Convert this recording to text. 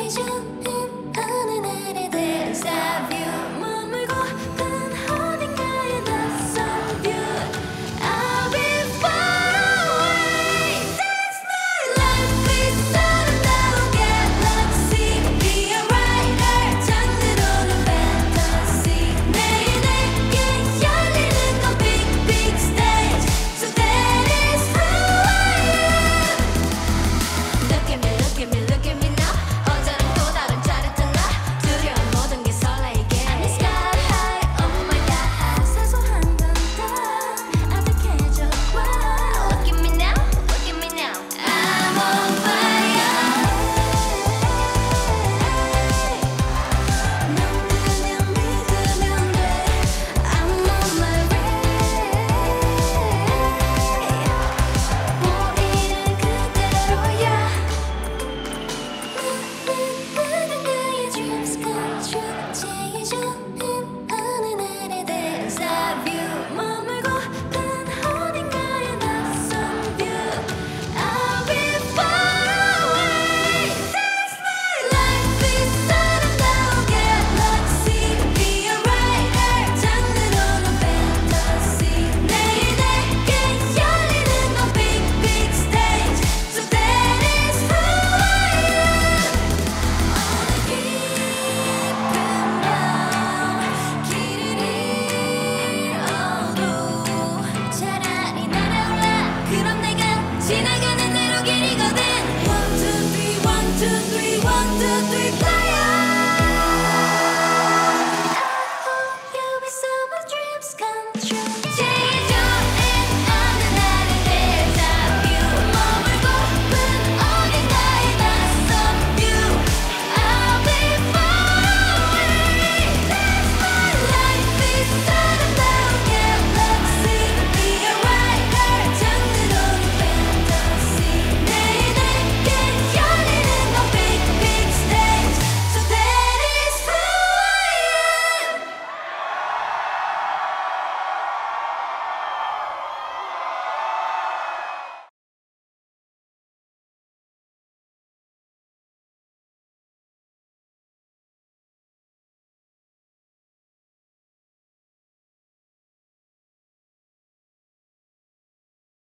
一整瓶 dreams come true.